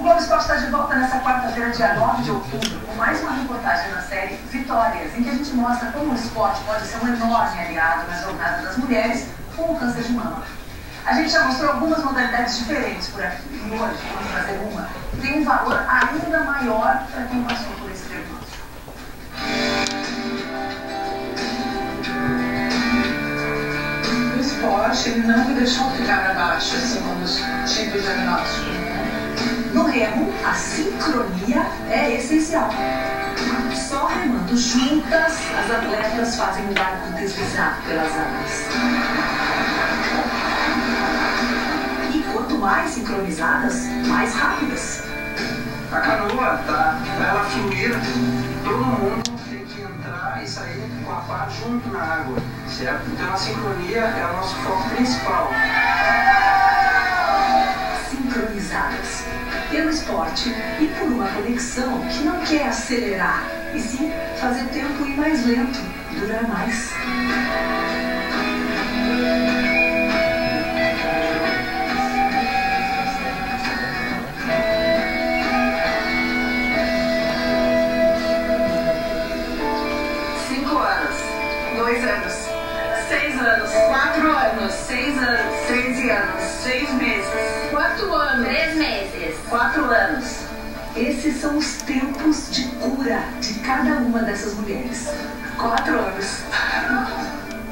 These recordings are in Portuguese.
O Globo Esporte está de volta nessa quarta-feira, dia 9 de outubro, com mais uma reportagem da série Vitórias, em que a gente mostra como o esporte pode ser um enorme aliado na jornada das mulheres com o câncer de mama. A gente já mostrou algumas modalidades diferentes por aqui, e hoje vamos fazer uma que tem um valor ainda maior para quem passou por esse percurso. O esporte ele não me deixou ficar abaixo, assim como os tipos diagnósticos. No remo, a sincronia é essencial. Só remando juntas, as atletas fazem o barco deslizar pelas águas. E quanto mais sincronizadas, mais rápidas. A canoa, tá? Pra ela fluir, todo mundo tem que entrar e sair com a pá junto na água, certo? Então a sincronia é o nosso foco principal. Sincronizadas pelo esporte e por uma conexão que não quer acelerar, e sim fazer o tempo ir mais lento, durar mais. Cinco anos, dois anos, seis anos, quatro anos, seis anos, treze anos, seis meses, quatro anos, Três meses. Quatro anos. Esses são os tempos de cura de cada uma dessas mulheres. Quatro anos.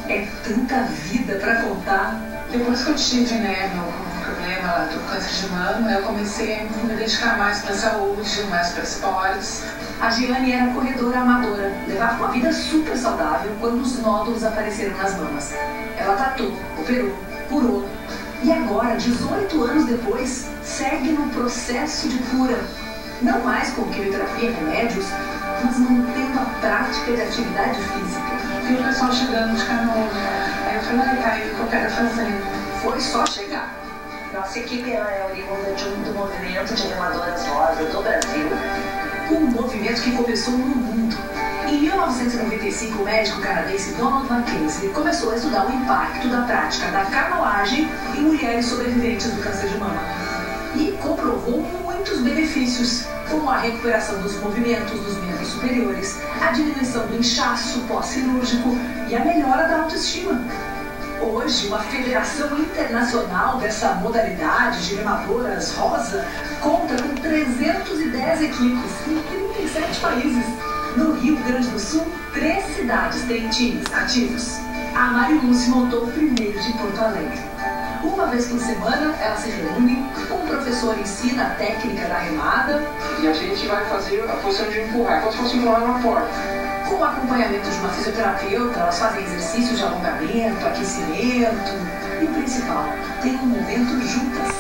É tanta vida para contar. Depois que eu tive, né, meu problema do câncer de mama, eu comecei a me dedicar mais para saúde, mais para esportes. A Giane era corredora amadora, levava uma vida super saudável quando os nódulos apareceram nas mamas. Ela tratou, operou, curou. E agora, 18 anos depois, segue no processo de cura. Não mais com quimioterapia e remédios, mas mantendo a prática de atividade física. Vi o pessoal chegando de canoa, aí eu falei, ah, tá aí o que eu quero fazer. Foi só chegar. Nossa equipe ela é oriunda de um, do movimento de remadoras rosas do Brasil. Um movimento que começou no mundo. Em 1995, o médico canadense Donald Mackenzie começou a estudar o impacto da prática da canoagem em mulheres sobreviventes do câncer de mama. E comprovou muitos benefícios, como a recuperação dos movimentos dos membros superiores, a diminuição do inchaço pós-cirúrgico e a melhora da autoestima. Hoje, uma federação internacional dessa modalidade de remadoras rosa conta com 310 equipes em 37 países. No Rio Grande do Sul, três cidades têm times ativos. A Marilu se montou primeiro de Porto Alegre. Uma vez por semana, ela se reúne, um professor ensina a técnica da remada, E a gente vai fazer a posição de empurrar, como se fosse empurrar uma porta. com o acompanhamento de uma fisioterapeuta, elas fazem exercícios de alongamento, aquecimento e o principal, tem um momento juntas.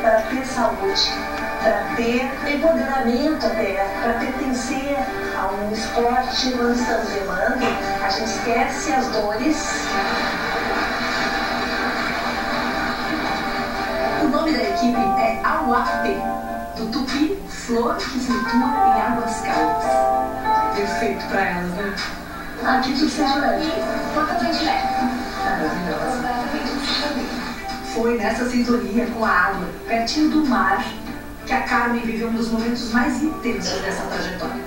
Para ter saúde, para ter empoderamento até, para pertencer a um esporte que nós estamos remando, a gente esquece as dores. O nome da equipe é Auapé, do tupi, flor que flutua em águas calmas. Perfeito para elas, né? Aqui tudo seja leve. Quanto a gente leva? Maravilhosa. Foi nessa sintonia com a água, pertinho do mar, que a Carmen viveu um dos momentos mais intensos dessa trajetória.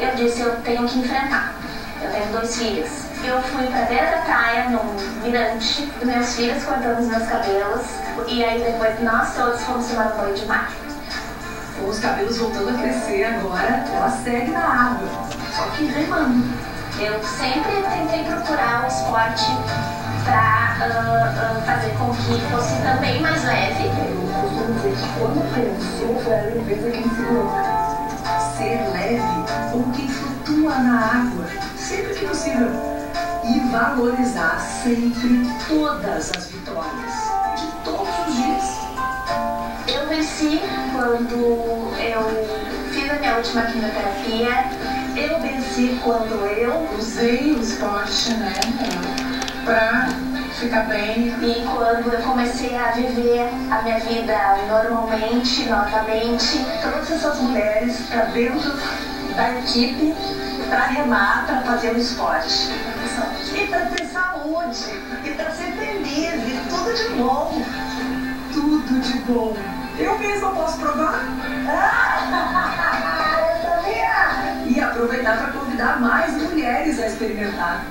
Eu disse, eu tenho que enfrentar. Eu tenho dois filhos. Eu fui pra beira da praia, num mirante, meus filhos cortando os meus cabelos. E aí depois nós todos fomos tomar um banho de mar. Com os cabelos voltando a crescer agora, ela segue na água, só que remando. Eu sempre tentei procurar o esporte pra ah, ah, fazer com que fosse também mais leve. Que quando pensou, foi a leveza que segurou. Ser leve como quem flutua na água, sempre que possível. E valorizar sempre todas as vitórias, de todos os dias. Eu venci quando eu fiz a minha última quimioterapia. Eu venci quando eu Usei o esporte, né, pra ficar bem. E quando eu comecei a viver a minha vida normalmente, novamente, todas essas mulheres para dentro da equipe para remar, para fazer o esporte. E para ter saúde, e para ser feliz, e tudo de bom. Tudo de bom. Eu mesma posso provar. e aproveitar para convidar mais mulheres a experimentar.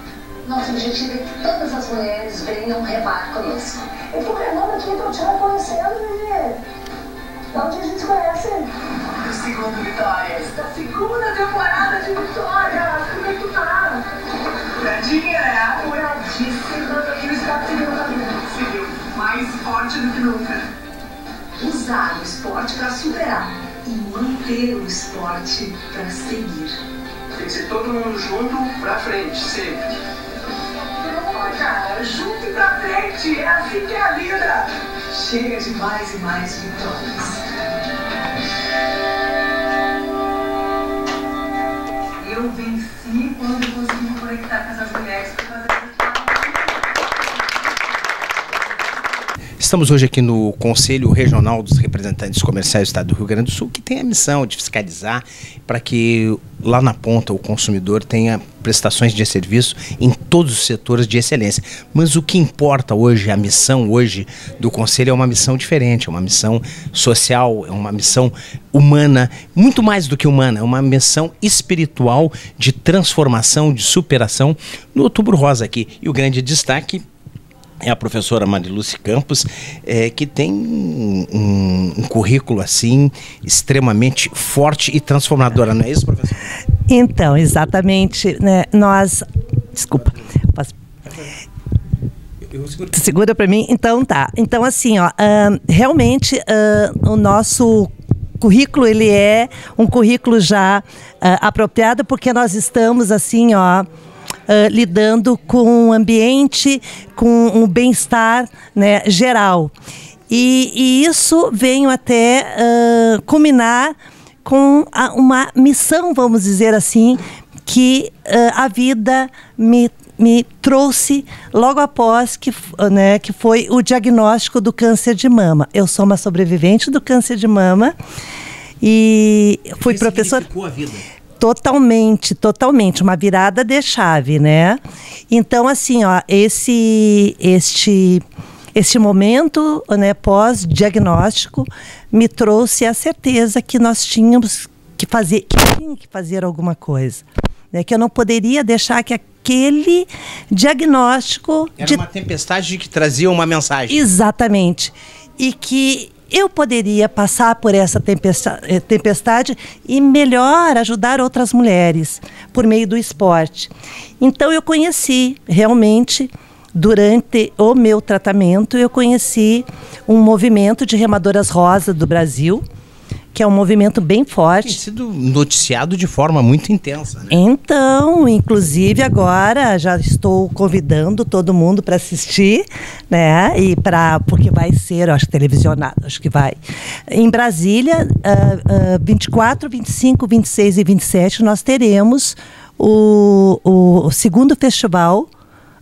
Nosso objetivo é que todas as mulheres venham remar conosco. Eu tô remando aqui, tô te reconhecendo, Vivi. Da onde a gente conhece? Do segundo Vitórias. Da segunda temporada de Vitórias. Como é que tu tá? Curadinha, é? Curadíssima. E o Estado. Seguiu. Mais forte do que nunca. Usar o esporte para superar e manter o esporte para seguir. Tem que ser todo mundo junto pra frente, sempre. Junto e pra frente, é assim que é a vida. Chega de mais e mais vitórias. Eu venci quando consegui me conectar com essas mulheres para fazer Estamos hoje aqui no Conselho Regional dos Representantes Comerciais do Estado do Rio Grande do Sul, que tem a missão de fiscalizar para que lá na ponta o consumidor tenha prestações de serviço em todos os setores de excelência. Mas o que importa hoje, a missão hoje do Conselho é uma missão diferente, é uma missão social, é uma missão humana, muito mais do que humana, é uma missão espiritual de transformação, de superação no Outubro Rosa aqui. E o grande destaque é a professora Mariluce Campos, é, que tem um, um, currículo assim extremamente forte e transformadora, não é isso, professor? Então, exatamente, né, nós, desculpa, posso... segura para mim? Então tá. Então assim, ó, uh, realmente uh, o nosso currículo ele é um currículo já uh, apropriado porque nós estamos assim, ó, uh, lidando com o ambiente, com o bem-estar né, geral. E, e, isso veio até uh, culminar com a, uma missão, vamos dizer assim, que uh, a vida me, me trouxe logo após que, né, que foi o diagnóstico do câncer de mama. Eu sou uma sobrevivente do câncer de mama e fui professora. Totalmente, totalmente, uma virada de chave, né? Então, assim, ó, esse, este, este momento, né, pós-diagnóstico, me trouxe a certeza que nós tínhamos que fazer, que tinha que fazer alguma coisa, né? Que eu não poderia deixar que aquele diagnóstico era de... uma tempestade que trazia uma mensagem. Exatamente, e que eu poderia passar por essa eh, tempestade e melhor ajudar outras mulheres por meio do esporte. Então eu conheci realmente durante o meu tratamento eu conheci um movimento de remadoras rosa do Brasil que é um movimento bem forte. Tem sido noticiado de forma muito intensa. Né? Então, inclusive agora já estou convidando todo mundo para assistir, né? E para porque vai ser, acho televisionado, acho que vai. Em Brasília, uh, uh, 24, 25, 26 e 27 nós teremos o, o, o segundo festival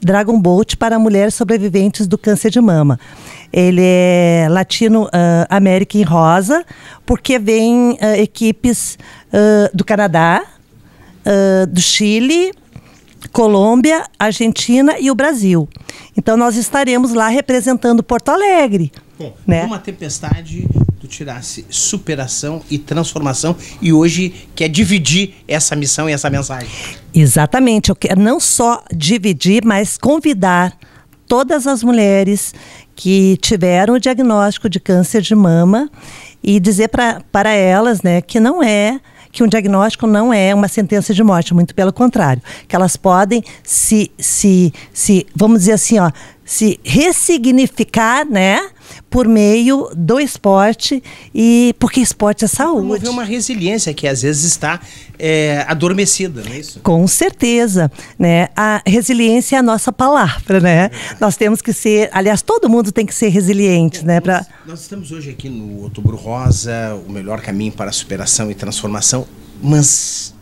Dragon Boat para mulheres sobreviventes do câncer de mama. Ele é latino uh, American rosa, porque vem uh, equipes uh, do Canadá, do Chile, Colômbia, Argentina e o Brasil. Então nós estaremos lá representando Porto Alegre. Bom, né? uma tempestade tu tirasse superação e transformação e hoje quer dividir essa missão e essa mensagem. Exatamente, eu quero não só dividir, mas convidar todas as mulheres que tiveram o diagnóstico de câncer de mama e dizer pra, para elas né, que não é que um diagnóstico não é uma sentença de morte, muito pelo contrário, que elas podem se, se, se vamos dizer assim, ó, se ressignificar, né? Por meio do esporte e porque esporte é saúde. Promover uma resiliência que às vezes está é, adormecida, não é isso? Com certeza, né? A resiliência é a nossa palavra, né? É nós temos que ser, aliás, todo mundo tem que ser resiliente, né? Nós, pra... nós estamos hoje aqui no Outubro Rosa, o melhor caminho para a superação e transformação, mas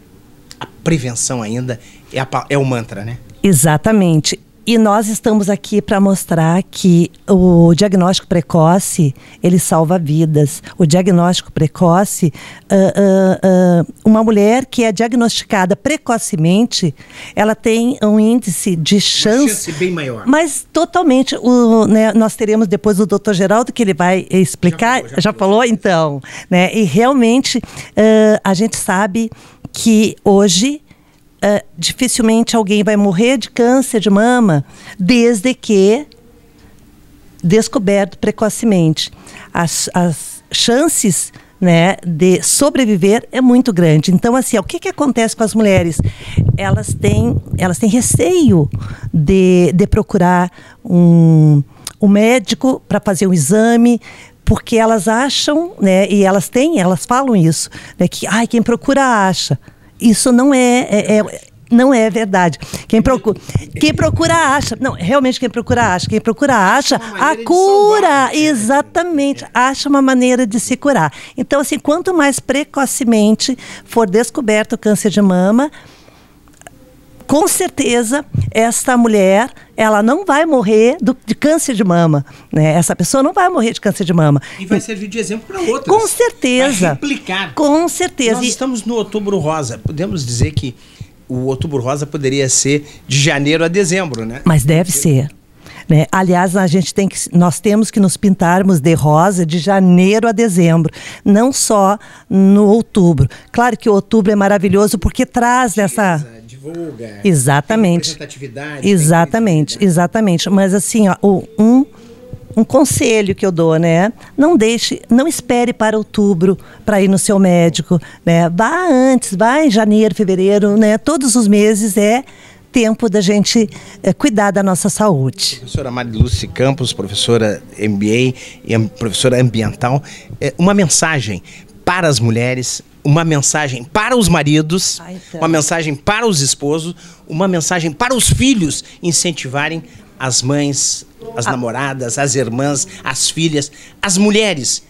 a prevenção ainda é, a, é o mantra, né? Exatamente e nós estamos aqui para mostrar que o diagnóstico precoce ele salva vidas. O diagnóstico precoce, uh, uh, uh, uma mulher que é diagnosticada precocemente, ela tem um índice de chance, chance bem maior. Mas totalmente. O, né, nós teremos depois o doutor Geraldo que ele vai explicar. Já falou, já já falou então. Né, e realmente a gente sabe que hoje uh, dificilmente alguém vai morrer de câncer de mama desde que descoberto precocemente. As, as chances né, de sobreviver é muito grande. Então, assim, o que, que acontece com as mulheres? Elas têm, elas têm receio de, de procurar um, um médico para fazer um exame, porque elas acham, né, e elas têm, elas falam isso, né, que ai, quem procura acha. Isso não é, é, é não é verdade. Quem procura, quem procura acha. Não, realmente quem procura acha. Quem procura acha a cura. Salvar, exatamente. Acha uma maneira de se curar. Então, assim, quanto mais precocemente for descoberto o câncer de mama, com certeza esta mulher ela não vai morrer do, de câncer de mama, né? Essa pessoa não vai morrer de câncer de mama. E vai servir de exemplo para outras. Com certeza. Vai replicar. Com certeza. Nós estamos no Outubro Rosa. Podemos dizer que o Outubro Rosa poderia ser de janeiro a dezembro, né? Mas deve ser. Né? Aliás, a gente tem que, nós temos que nos pintarmos de rosa de janeiro a dezembro, não só no outubro. Claro que o outubro é maravilhoso porque traz essa divulga, exatamente, representatividade, exatamente, exatamente. Mas assim, ó, um um conselho que eu dou, né? Não deixe, não espere para outubro para ir no seu médico, né? Vá antes, vá em janeiro, fevereiro, né? Todos os meses é tempo da gente é, cuidar da nossa saúde. Professora Mariluce Campos, professora MBA e professora ambiental, é, uma mensagem para as mulheres, uma mensagem para os maridos, ah, então. uma mensagem para os esposos, uma mensagem para os filhos incentivarem as mães, as ah. namoradas, as irmãs, as filhas, as mulheres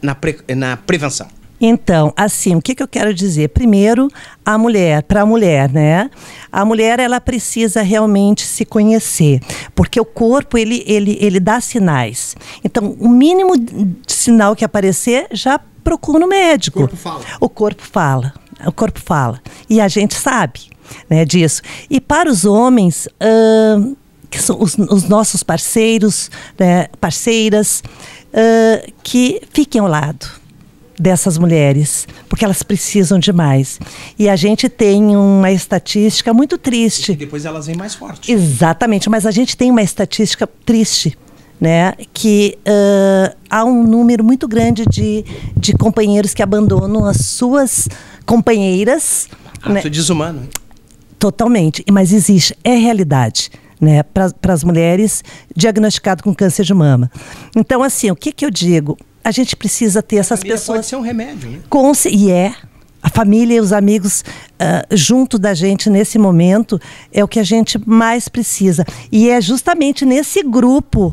na, pre, na prevenção? Então, assim, o que, que eu quero dizer? Primeiro, a mulher, para a mulher, né? A mulher, ela precisa realmente se conhecer, porque o corpo, ele, ele, ele dá sinais. Então, o mínimo de sinal que aparecer, já procura o médico. O corpo fala. O corpo fala. O corpo fala. E a gente sabe né, disso. E para os homens, uh, que são os, os nossos parceiros, né, parceiras, uh, que fiquem ao lado dessas mulheres, porque elas precisam demais. E a gente tem uma estatística muito triste. E depois elas vêm mais fortes. Exatamente, mas a gente tem uma estatística triste. Né, que uh, há um número muito grande de, de companheiros que abandonam as suas companheiras. Ato né? desumano. Totalmente, mas existe, é realidade né, para as mulheres diagnosticadas com câncer de mama. Então, assim, o que, que eu digo? A gente precisa ter essas pessoas. Pode ser um remédio, né? E é. A família e os amigos uh, junto da gente nesse momento é o que a gente mais precisa. E é justamente nesse grupo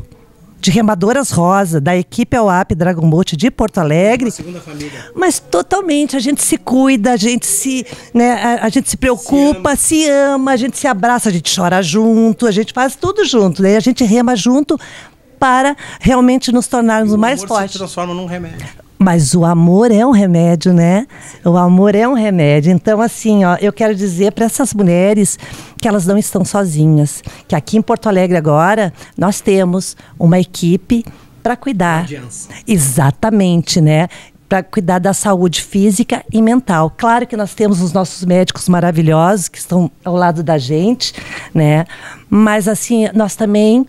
de Remadoras Rosa, da equipe UAP Dragon Boat de Porto Alegre. Uma segunda família. Mas totalmente, a gente se cuida, a gente se, né, a, a gente se preocupa, se ama. se ama. a gente se abraça, a gente chora junto, a gente faz tudo junto, né? A gente rema junto para realmente nos tornarmos mais fortes. se transforma num remédio. Mas o amor é um remédio, né? O amor é um remédio. Então, assim, ó, eu quero dizer para essas mulheres que elas não estão sozinhas. Que aqui em Porto Alegre agora nós temos uma equipe para cuidar. Exatamente, né? Para cuidar da saúde física e mental. Claro que nós temos os nossos médicos maravilhosos que estão ao lado da gente, né? Mas assim, nós também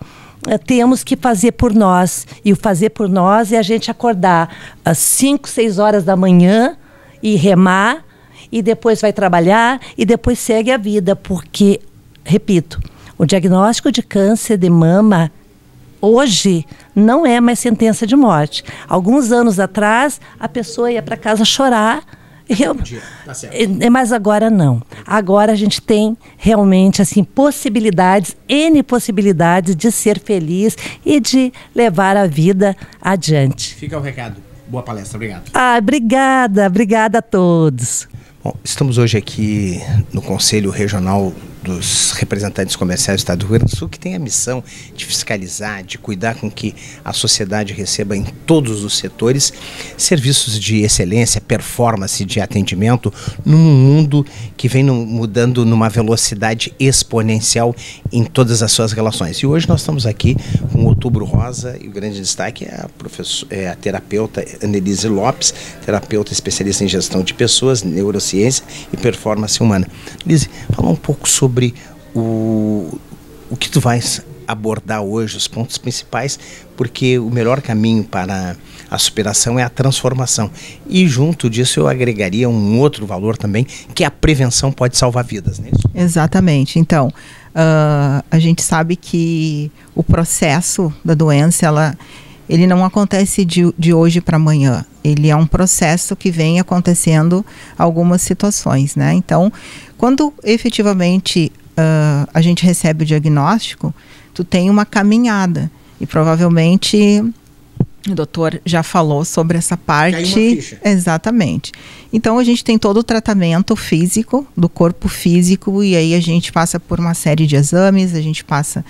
temos que fazer por nós. E o fazer por nós é a gente acordar às 5, 6 horas da manhã e remar, e depois vai trabalhar, e depois segue a vida. Porque, repito, o diagnóstico de câncer de mama hoje não é mais sentença de morte. Alguns anos atrás, a pessoa ia para casa chorar eu, tá é, mas agora não. Agora a gente tem realmente assim possibilidades, N possibilidades de ser feliz e de levar a vida adiante. Fica o recado. Boa palestra, obrigado. Ah, obrigada, obrigada a todos. Bom, estamos hoje aqui no Conselho Regional dos representantes comerciais do Estado do Rio Grande do Sul, que tem a missão de fiscalizar, de cuidar com que a sociedade receba em todos os setores serviços de excelência, performance de atendimento, num mundo que vem mudando numa velocidade exponencial em todas as suas relações. E hoje nós estamos aqui com Outubro Rosa e o grande destaque é a, professor, é a terapeuta Annelise Lopes, terapeuta especialista em gestão de pessoas, neurociência e performance humana. Lise, fala um pouco sobre o, o que tu vais abordar hoje, os pontos principais, porque o melhor caminho para a superação é a transformação. E junto disso eu agregaria um outro valor também, que a prevenção pode salvar vidas, né? Exatamente. Então, uh, a gente sabe que o processo da doença, ela ele não acontece de, de hoje para amanhã. Ele é um processo que vem acontecendo algumas situações, né? Então, quando efetivamente uh, a gente recebe o diagnóstico, tu tem uma caminhada e provavelmente o doutor já falou sobre essa parte. Exatamente. Então a gente tem todo o tratamento físico do corpo físico e aí a gente passa por uma série de exames, a gente passa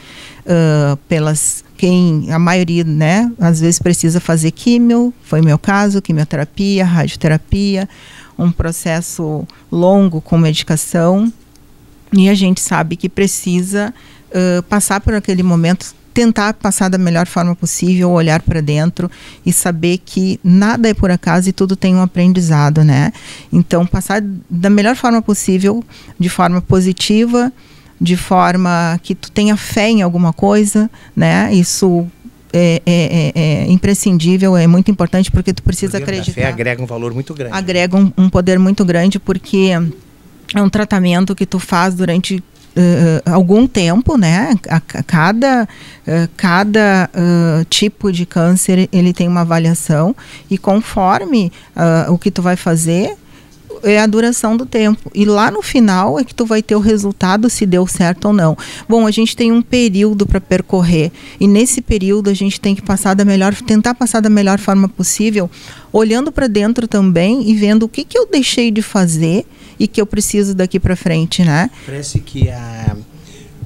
uh, pelas quem a maioria, né, às vezes precisa fazer químio, foi meu caso, quimioterapia, radioterapia, um processo longo com medicação e a gente sabe que precisa uh, passar por aquele momento tentar passar da melhor forma possível, olhar para dentro e saber que nada é por acaso e tudo tem um aprendizado, né? Então, passar da melhor forma possível, de forma positiva, de forma que tu tenha fé em alguma coisa, né? Isso é, é, é, é imprescindível, é muito importante porque tu precisa acreditar. A fé agrega um valor muito grande. Agrega um, um poder muito grande porque é um tratamento que tu faz durante uh, algum tempo, né? A, a cada uh, cada uh, tipo de câncer ele tem uma avaliação e conforme o que tu vai fazer é a duração do tempo. E lá no final é que tu vai ter o resultado se deu certo ou não. Bom, a gente tem um período para percorrer e nesse período a gente tem que passar da melhor, tentar passar da melhor forma possível, olhando para dentro também e vendo o que que eu deixei de fazer e que eu preciso daqui para frente, né? Parece que a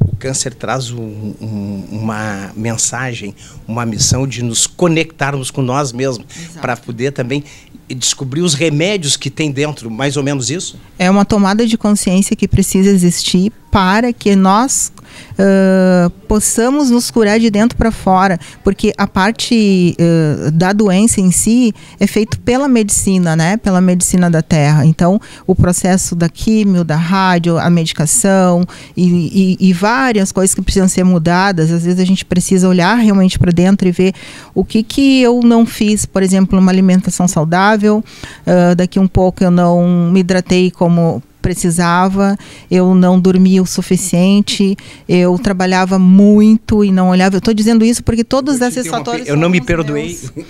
o câncer traz um, um, uma mensagem, uma missão de nos conectarmos com nós mesmos, para poder também descobrir os remédios que tem dentro, mais ou menos isso? É uma tomada de consciência que precisa existir para que nós uh, possamos nos curar de dentro para fora, porque a parte uh, da doença em si é feito pela medicina, né? Pela medicina da terra. Então, o processo da químio, da rádio, a medicação e, e, e várias coisas que precisam ser mudadas. Às vezes a gente precisa olhar realmente para dentro e ver o que que eu não fiz, por exemplo, uma alimentação saudável. Uh, daqui um pouco eu não me hidratei como precisava, eu não dormia o suficiente, eu trabalhava muito e não olhava. Eu estou dizendo isso porque todos esses fatores. Eu não me perdoei. Meus.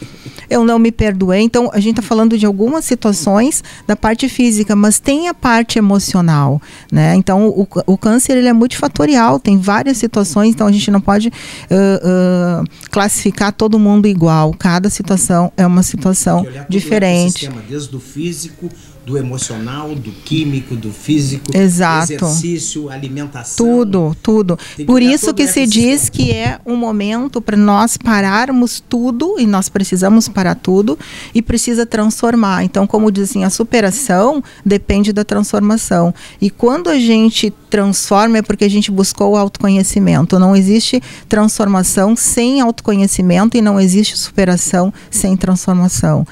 Eu não me perdoei. Então, a gente está falando de algumas situações da parte física, mas tem a parte emocional. Né? Então, o, o câncer ele é multifatorial, tem várias situações, então a gente não pode uh, uh, classificar todo mundo igual. Cada situação é uma situação diferente. desde o físico do emocional, do químico, do físico, Exato. exercício, alimentação. Tudo, tudo. Por isso que se diz que é um momento para nós pararmos tudo e nós precisamos parar tudo e precisa transformar. Então, como dizem, a superação depende da transformação. E quando a gente transforma é porque a gente buscou o autoconhecimento. Não existe transformação sem autoconhecimento e não existe superação sem transformação.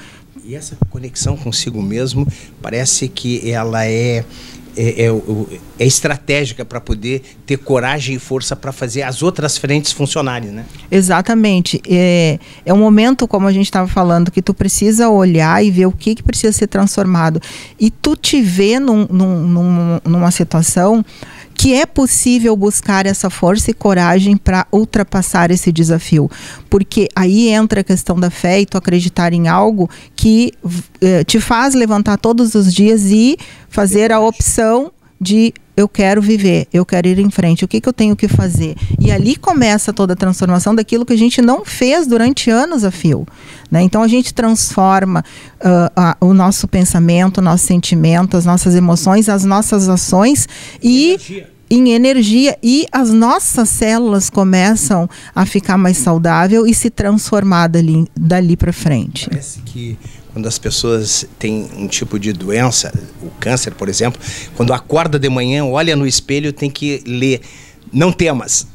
E essa conexão consigo mesmo parece que ela é é, é, é, estratégica para poder ter coragem e força para fazer as outras frentes funcionarem, né? Exatamente. É, é um momento, como a gente estava falando, que tu precisa olhar e ver o que, que precisa ser transformado. E tu te vê num, num, numa situação que é possível buscar essa força e coragem para ultrapassar esse desafio. Porque aí entra a questão da fé e tu acreditar em algo que eh, te faz levantar todos os dias e fazer a opção de eu quero viver, eu quero ir em frente, o que, que eu tenho que fazer? E ali começa toda a transformação daquilo que a gente não fez durante anos a fio. Né? Então a gente transforma uh, a, o nosso pensamento, o nosso sentimento, as nossas emoções, as nossas ações e. Energia em energia e as nossas células começam a ficar mais saudável e se transformar dali, dali para frente. Parece que quando as pessoas têm um tipo de doença, o câncer, por exemplo, quando acorda de manhã, olha no espelho, tem que ler não temas,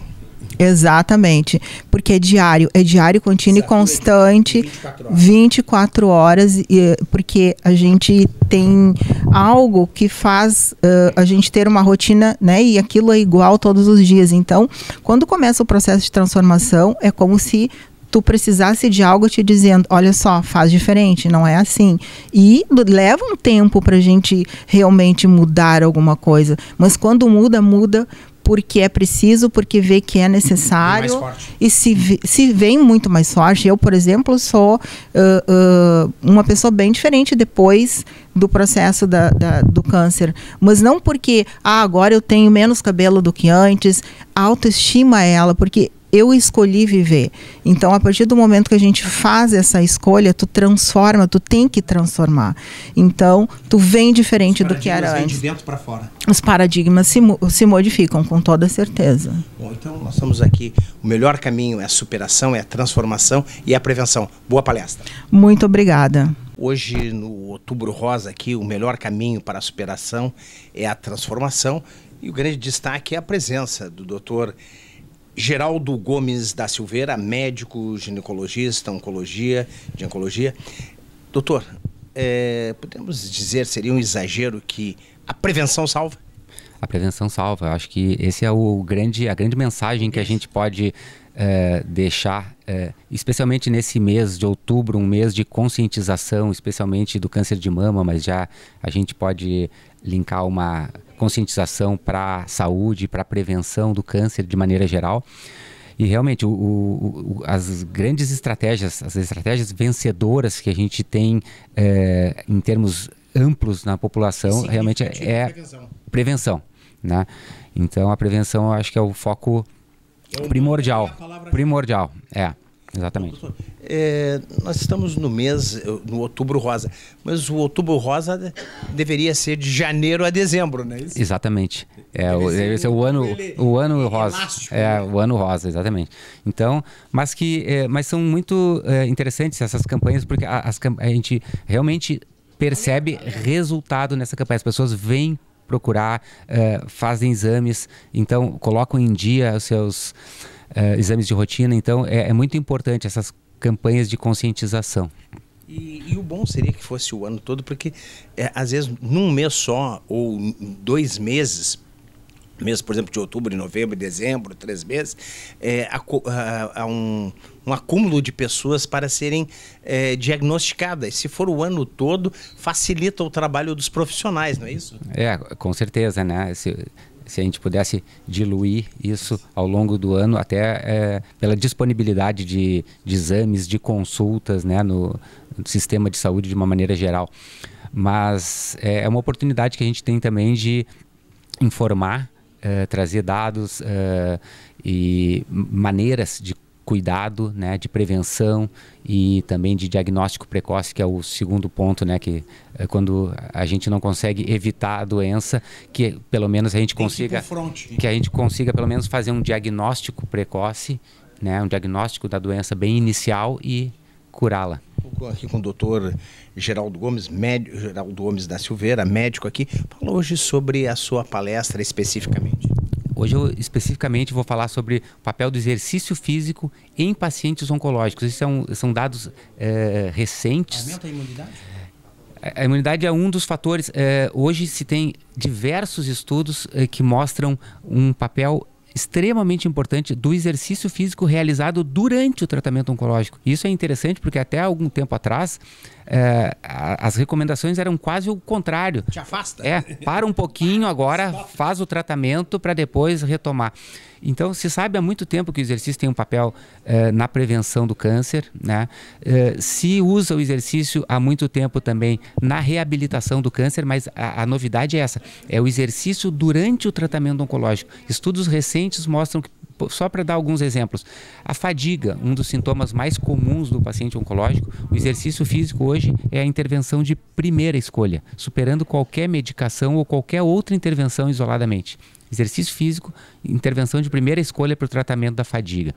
Exatamente, porque é diário, é diário, contínuo e constante, 24 horas, 24 horas porque a gente tem algo que faz uh, a gente ter uma rotina, né? E aquilo é igual todos os dias. Então, quando começa o processo de transformação, é como se tu precisasse de algo te dizendo, olha só, faz diferente, não é assim. E leva um tempo para a gente realmente mudar alguma coisa. Mas quando muda, muda porque é preciso, porque vê que é necessário e se, se vem muito mais forte. Eu, por exemplo, sou uh, uh, uma pessoa bem diferente depois do processo da, da, do câncer, mas não porque ah, agora eu tenho menos cabelo do que antes, a autoestima é ela, porque eu escolhi viver. Então, a partir do momento que a gente faz essa escolha, tu transforma, tu tem que transformar. Então, tu vem diferente do que era antes. de dentro para fora. Os paradigmas se, se modificam, com toda certeza. Bom, então nós estamos aqui. O melhor caminho é a superação, é a transformação e a prevenção. Boa palestra. Muito obrigada. Hoje, no Outubro Rosa, aqui, o melhor caminho para a superação é a transformação. E o grande destaque é a presença do doutor Geraldo Gomes da Silveira, médico, ginecologista, oncologia, de oncologia. Doutor, é, podemos dizer, seria um exagero que a prevenção salva? A prevenção salva. Eu acho que esse é o grande, a grande mensagem que a gente pode é, deixar, é, especialmente nesse mês de outubro, um mês de conscientização, especialmente do câncer de mama, mas já a gente pode linkar uma conscientização para saúde, para prevenção do câncer de maneira geral. E realmente, o, o, as grandes estratégias, as estratégias vencedoras que a gente tem é, em termos amplos na população, realmente é, é prevenção. prevenção né? Então, a prevenção eu acho que é o foco é primordial. Primordial, é. Exatamente. É, nós estamos no mês, no Outubro Rosa, mas o Outubro Rosa deveria ser de janeiro a dezembro, não é isso? Exatamente. É, o, esse é o ano, o ano rosa. Elástico, é, né? o ano rosa, exatamente. Então, mas que, é, mas são muito é, interessantes essas campanhas porque a, as, a gente realmente percebe resultado nessa campanha. As pessoas vêm procurar, é, fazem exames, então colocam em dia os seus uh, exames de rotina. Então, é, é, muito importante essas campanhas de conscientização. E, e, o bom seria que fosse o ano todo, porque é, às vezes num mês só ou dois meses, mês, por exemplo, de outubro, novembro, dezembro, três meses, é, um, um, acúmulo de pessoas para serem é, diagnosticadas. Se for o ano todo, facilita o trabalho dos profissionais, não é isso? É, com certeza, né? Se, se a gente pudesse diluir isso ao longo do ano, até é, pela disponibilidade de, de, exames, de consultas né, no, no, sistema de saúde de uma maneira geral. Mas é, é uma oportunidade que a gente tem também de informar, é, trazer dados é, e maneiras de cuidado, né, de prevenção e também de diagnóstico precoce, que é o segundo ponto, né, que é quando a gente não consegue evitar a doença, que pelo menos a gente consiga que a gente consiga pelo menos fazer um diagnóstico precoce, né, um diagnóstico da doença bem inicial e curá-la. Aqui com o doutor Geraldo Gomes, médico, Geraldo Gomes da Silveira, médico aqui, fala hoje sobre a sua palestra especificamente. Hoje eu especificamente vou falar sobre o papel do exercício físico em pacientes oncológicos. Isso são, são dados é, recentes. Aumenta a imunidade? A imunidade é um dos fatores. É, hoje se tem diversos estudos é, que mostram um papel extremamente importante do exercício físico realizado durante o tratamento oncológico. Isso é interessante porque até algum tempo atrás é, as recomendações eram quase o contrário. Te afasta. É, para um pouquinho agora, faz o tratamento para depois retomar. Então, se sabe há muito tempo que o exercício tem um papel é, na prevenção do câncer, né? É, se usa o exercício há muito tempo também na reabilitação do câncer, mas a, a novidade é essa: é o exercício durante o tratamento oncológico. Estudos recentes mostram que só para dar alguns exemplos, a fadiga, um dos sintomas mais comuns do paciente oncológico, o exercício físico hoje é a intervenção de primeira escolha, superando qualquer medicação ou qualquer outra intervenção isoladamente. Exercício físico, intervenção de primeira escolha para o tratamento da fadiga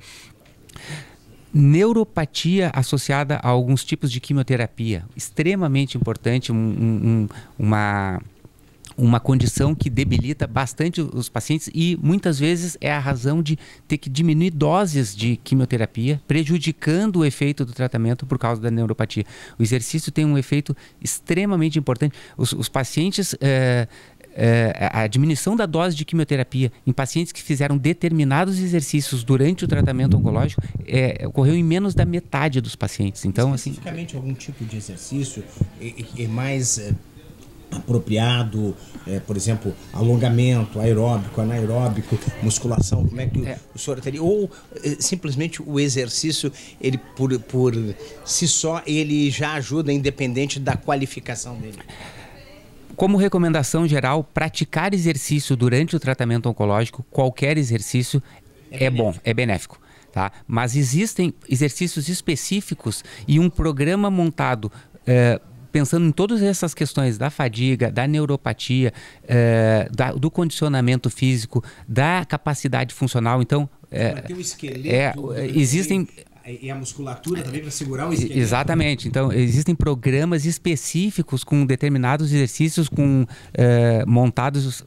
neuropatia associada a alguns tipos de quimioterapia, extremamente importante, um, um, uma uma condição que debilita bastante os pacientes e muitas vezes é a razão de ter que diminuir doses de quimioterapia, prejudicando o efeito do tratamento por causa da neuropatia. O exercício tem um efeito extremamente importante. Os, os pacientes. É, é, a diminuição da dose de quimioterapia em pacientes que fizeram determinados exercícios durante o tratamento oncológico é, ocorreu em menos da metade dos pacientes. Então, assim, Especificamente assim, algum tipo de exercício é, é mais apropriado, é, por exemplo, alongamento, aeróbico, anaeróbico, musculação, como é que é. o senhor teria? Ou é, simplesmente o exercício, ele por, por si só, ele já ajuda, independente da qualificação dele? Como recomendação geral, praticar exercício durante o tratamento oncológico, qualquer exercício, é, é bom, é benéfico. Tá? Mas existem exercícios específicos e um programa montado é, pensando em todas essas questões da fadiga, da neuropatia, é, da, do condicionamento físico, da capacidade funcional. Então, é, o esqueleto, é, existem e a musculatura também para segurar o esqueleto. Exatamente. Então, existem programas específicos com determinados exercícios com é, montados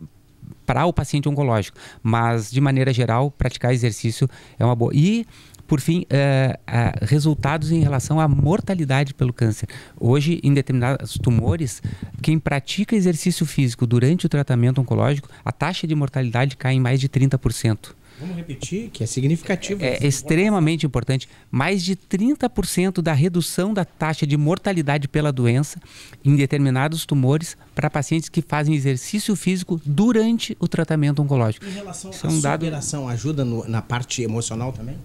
para o paciente oncológico. Mas, de maneira geral, praticar exercício é uma boa. E por fim, é, é, resultados em relação à mortalidade pelo câncer. Hoje, em determinados tumores, quem pratica exercício físico durante o tratamento oncológico, a taxa de mortalidade cai em mais de 30%. Vamos repetir, que é significativo. É, é extremamente importante. Mais de 30% da redução da taxa de mortalidade pela doença em determinados tumores para pacientes que fazem exercício físico durante o tratamento oncológico. Em relação Isso à é um dado... ajuda no, na parte emocional também?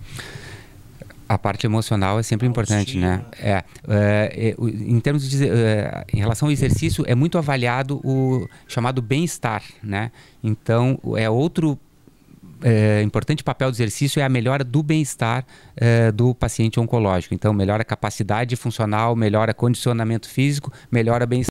A parte emocional é sempre importante, né? É, é, é, em termos de, é, em relação ao exercício, é muito avaliado o chamado bem-estar, né? Então, é outro é, importante papel do exercício é a melhora do bem-estar é, do paciente oncológico. Então, melhora a capacidade funcional, melhora condicionamento físico, melhora bem-estar.